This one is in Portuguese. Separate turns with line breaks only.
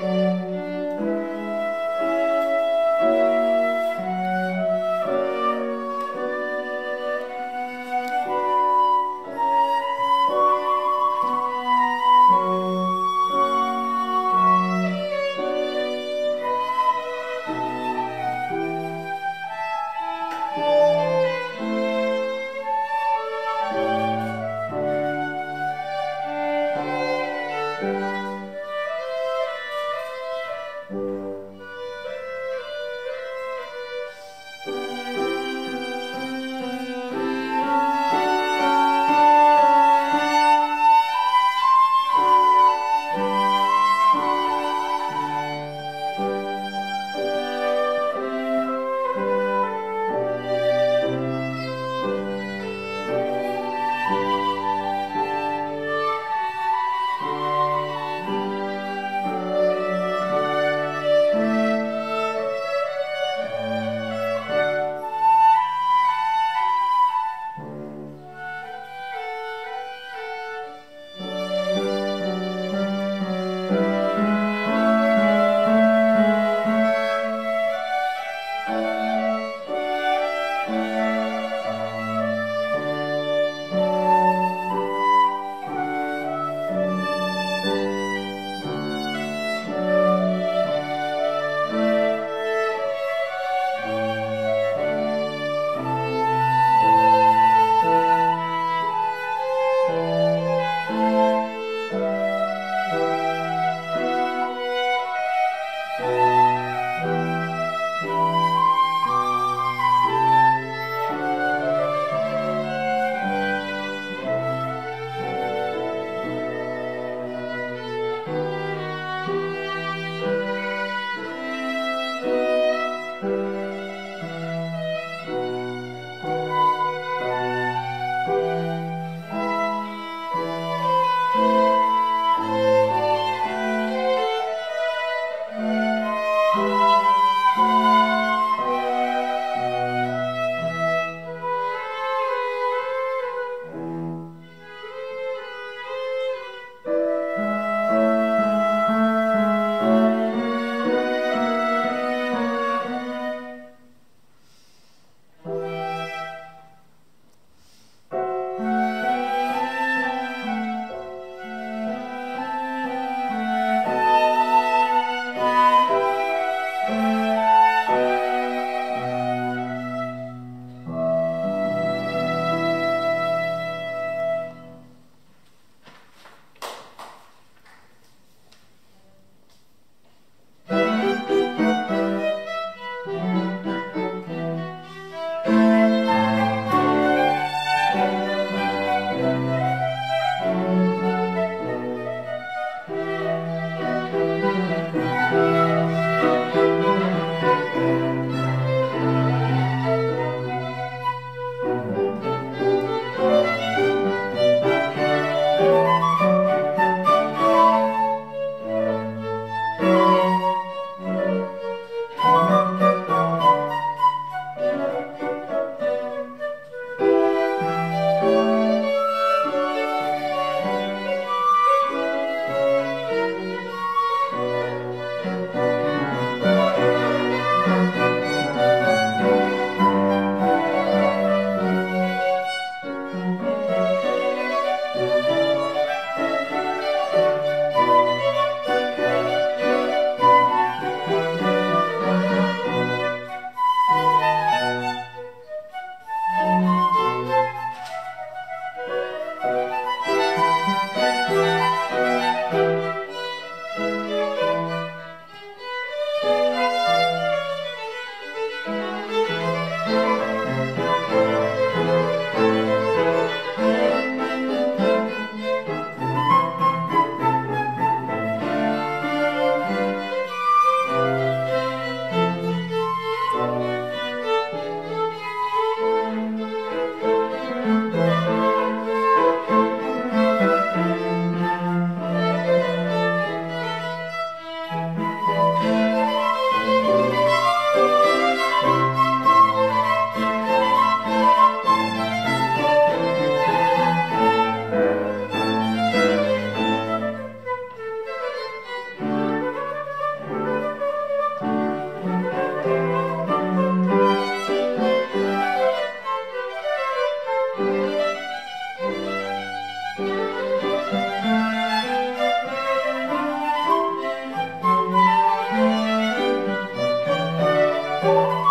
Música Thank you. Thank you. Música